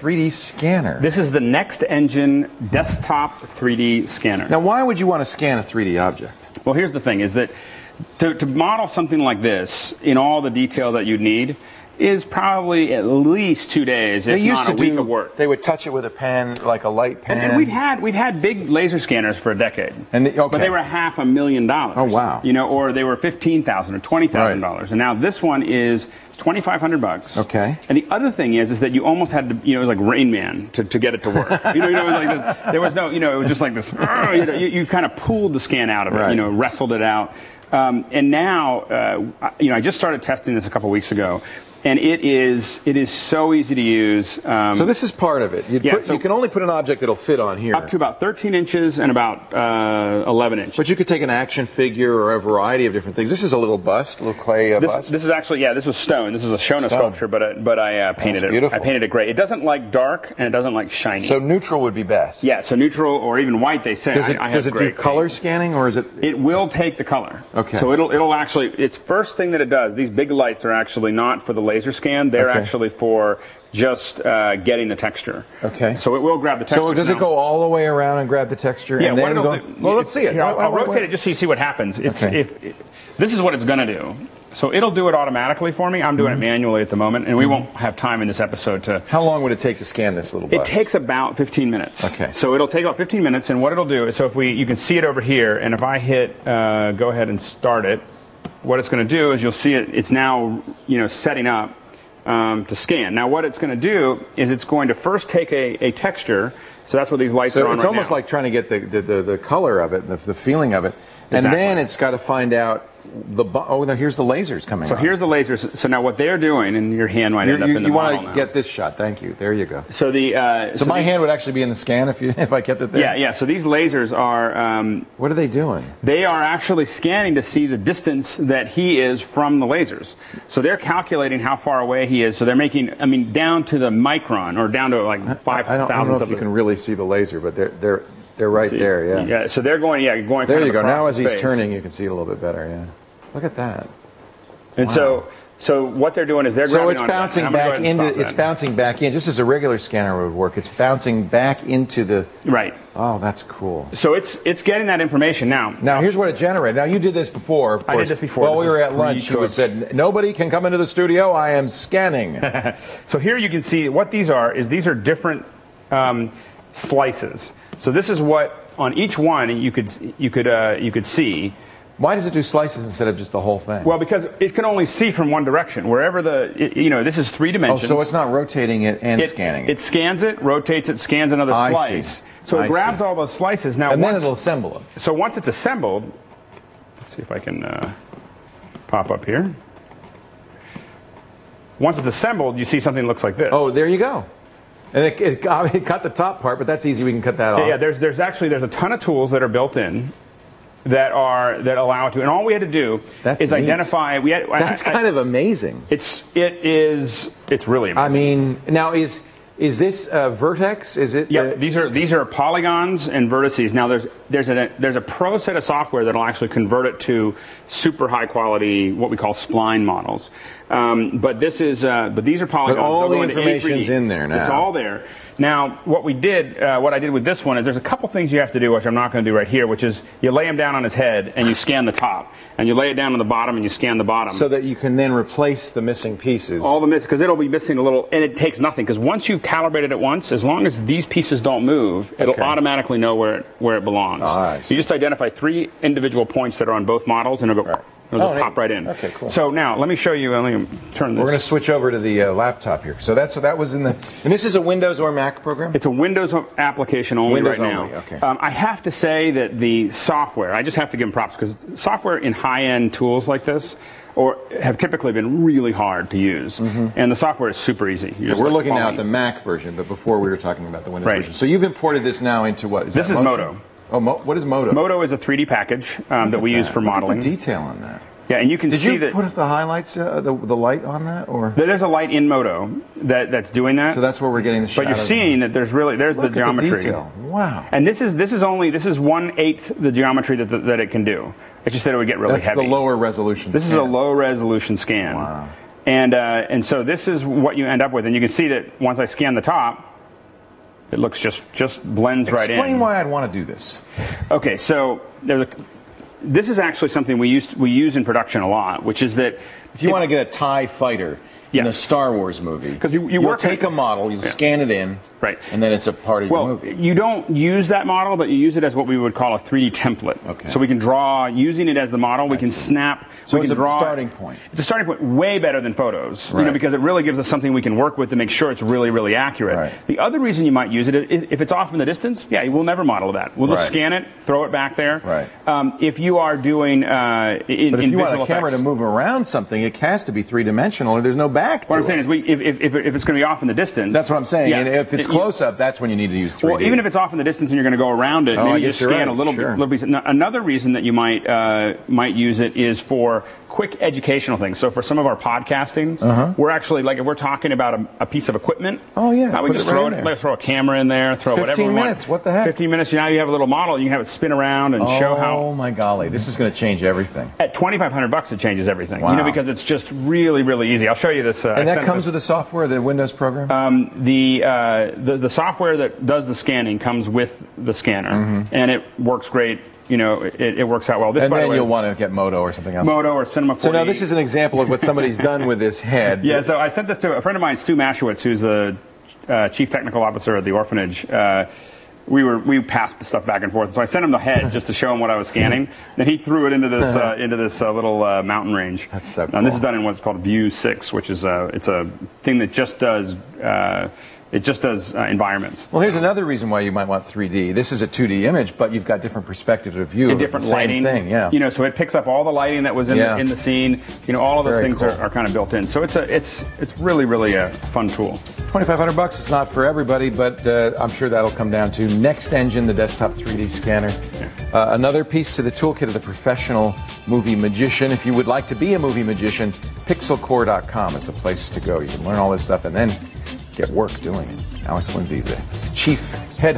3D scanner. This is the NextEngine desktop 3D scanner. Now, why would you want to scan a 3D object? Well, here's the thing: is that to, to model something like this in all the detail that you'd need is probably at least two days, if They used not to a week do. of work. They would touch it with a pen, like a light pen. And, and we've had we've had big laser scanners for a decade, And the- okay. but they were half a million dollars. Oh, wow. You know, or they were fifteen thousand or twenty thousand dollars, and now this one is twenty five hundred bucks. Okay. And the other thing is, is that you almost had to, you know, it was like Rain Man to, to get it to work. you know, you know, it was like this, there was no, you know, it was just like this. You, know, you, you kind of pulled the scan out of it, Right. you know, wrestled it out, um, and now, uh, you know, I just started testing this a couple weeks ago. And it is it is so easy to use. Um, So this is part of it. You'd Yeah, put- so- you can only put an object that'll fit on here. up to about 13 inches and about uh, 11 inches. but you could take an action figure or a variety of different things. This is a little bust, a little clay uh, this, bust. this is actually yeah. This was stone. This is a Shona Stone. sculpture, but I, but I uh, painted it. beautiful. I painted it gray. It doesn't like dark and it doesn't like shiny. so neutral would be best. yeah, so neutral or even white. They say Does it, I, I does it do gray color paint. scanning or is it? It will take the color. Okay. So it'll it'll actually its first thing that it does. These big lights are actually not for the laser scan. They're Okay. actually for just uh, getting the texture. Okay. So it will grab the texture. So does it go all the way around and grab the texture? Yeah, and then go, do- well, let's see it. Here, I'll, I'll rotate it just so you see what happens. It's Okay. if this is what it's going to do. So it'll do it automatically for me. I'm doing Mm-hmm. it manually at the moment, and we won't have time in this episode to. How long would it take to scan this little It takes about 15 minutes. Okay. So it'll take about 15 minutes, and what it'll do is, so if we, you can see it over here, and if I hit, uh, go ahead and start it, what it's going to do is you'll see it. It's now, you know, setting up um, to scan. Now, what it's going to do is it's going to first take a, a texture. So that's what these lights are So on it's right almost now. like trying to get the, the, the, the color of it, the, the feeling of it, and Exactly. then it's got to find out the bu- oh, now here's the lasers coming. So on. here's the lasers. So now what they're doing, and your hand might you, end up you, in the you want to get this shot. Thank you. There you go. so the uh, So, my the- hand would actually be in the scan if you if I kept it there. Yeah, yeah. So these lasers are um, What are they doing? they are actually scanning to see the distance that he is from the lasers. So they're calculating how far away he is. So they're making, I mean, down to the micron or down to like five I don't, I don't know if you can really see the laser, but they're they're they're right see. there. Yeah. Yeah. So they're going, yeah, going. There you go. Now as he's face. turning, you can see it a little bit better. Yeah. Look at that. And so, so what they're doing is they're So it's bouncing gonna back into it's that. bouncing back in just as a regular scanner would work. It's bouncing back into the. Right. Oh, that's cool. So it's it's getting that information now. Now here's what it generated. Now you did this before. Of I did this before. While This we were at lunch, you said nobody can come into the studio. I am scanning. So here you can see what these are is these are different um, slices. So this is what on each one you could you could uh, you could see. Why does it do slices instead of just the whole thing? Well, because it can only see from one direction. Wherever the it- you know this is three dimensions. Oh, so it's not rotating it and it, scanning it. It scans it, rotates it, scans another I slice. see. So it I grabs see. all those slices. Now and then it'll assemble them. so once it's assembled, let's see if I can uh, pop up here. Once it's assembled, you see something that looks like this. Oh, there you go. And it, it, it cut the top part, but that's easy. We can cut that off. Yeah, yeah, there's there's actually there's a ton of tools that are built in that are that allow it to, and all we had to do That's is neat. identify. We had, That's I- I- kind of amazing. it's it is it's really amazing. I mean, now is is this a vertex? Is it? Yeah, uh, these are these are polygons and vertices. Now there's there's a there's a pro set of software that'll actually convert it to super high quality what we call spline models. Um, but this is uh, but these are polygons. But all They'll the information's in there now. It's all there. Now what we did, uh, what I did with this one is there's a couple things you have to do, which I'm not going to do right here, which is you lay him down on his head and you scan the top, and you lay it down on the bottom and you scan the bottom. so that you can then replace the missing pieces. all the miss because it'll be missing a little, and it takes nothing because once you've calibrated it once, as long as these pieces don't move, it'll Okay. automatically know where it, where it belongs. Ah, you just identify three individual points that are on both models, and it'll go. It'll Oh, just neat. pop right in. Okay, cool. So now let me show you. Let me turn this. We're going to switch over to the uh, laptop here. So that's that was in the and this is a Windows or Mac program. It's a Windows application only Windows right now. okay. Um, I have to say that the software, I just have to give them props because software in high-end tools like this or have typically been really hard to use, and the software is super easy. We're like, looking now at the Mac version, but before we were talking about the Windows Right. version. So you've imported this now into what? Is This that is? Modo. Oh, Mo- what is Modo? Modo is a 3D package um, that we use for Look at modeling. the detail on that. Yeah, and you can Did see you that put the highlights, uh, the, the light on that, or there's a light in Modo that, that's doing that. so that's where we're getting the but you're seeing that there's really there's Look the at geometry. detail. Wow. And this is this is only this is one eighth the geometry that, that, that it can do. It's just that it would get really That's heavy. the lower resolution. This is a low resolution scan. Wow. And uh, and so this is what you end up with, and you can see that once I scan the top, It looks just just blends right in. Explain why I'd want to do this. Okay, so there's a, this is actually something we used we use in production a lot, which is that If you want to get a TIE fighter in a Star Wars movie, 'Cause you- you will work- take a model, you scan it in, Right. and then it's a part of well, your movie. you don't use that model, but you use it as what we would call a 3D template. Okay. So we can draw using it as the model. We can snap. So we it's can a draw. starting point. It's a starting point, way better than photos. right. You know, because it really gives us something we can work with to make sure it's really, really accurate. Right. The other reason you might use it, if it's off in the distance, yeah, we'll never model that. We'll just Right. scan it, throw it back there. Right. Um, if you are doing uh, in, But if you want a visual camera effects, to move around something, it has to be three dimensional, or there's no back. What I'm saying is, we, if, if, if, if it's going to be off in the distance, that's what I'm saying. yeah, and if it's it- close up, that's when you need to use 3D. Well, even if it's off in the distance and you're going to go around it, Oh, maybe you just scan right. a little Sure. bit. Little bit. Another reason that you might uh, might use it is for quick educational things. So for some of our podcasting, we're actually like if we're talking about a, a piece of equipment. Uh-huh. Oh, yeah, uh, we just it throw in it, like, throw a camera in there, throw whatever. 15 we want. minutes, what the heck? 15 minutes. Now you have a little model. You can have it spin around and show how. oh my golly, this is going to change everything. At 2,500 bucks, it changes everything. Wow. You know, because it's just really, really easy. I'll show you this. Uh, And that comes this- with the software, the Windows program. um, the, uh, the the software that does the scanning comes with the scanner, and it works great. You know, it, it works out well. This, and by then the way, you'll want to get Modo or something else. Modo or Cinema 4D. So now this is an example of what somebody's done with this head. yeah. So I sent this to a friend of mine, Stu Maschwitz, who's the uh, chief technical officer at the orphanage. Uh, we were we passed the stuff back and forth. So I sent him the head just to show him what I was scanning. Then he threw it into this uh, into this uh, little uh, mountain range. That's so cool. And this is done in what's called Vue Six, which is a it's a thing that just does uh, it just does uh, environments. Well, here's another reason why you might want 3D. This is a 2D image, but you've got different perspectives of view. in different lighting. thing. Yeah. You know, so it picks up all the lighting that was in, Yeah. the, in the scene. You know, all of those Very things cool. are, are kind of built in. So it's a it's it's really really a fun tool. 2,500 bucks. It's not for everybody, but uh, I'm sure that'll come down to NextEngine, the desktop 3D scanner. Uh, another piece to the toolkit of the professional movie magician. If you would like to be a movie magician, pixelcorps.com is the place to go. You can learn all this stuff and then get work doing it. Alex Lindsay's the chief head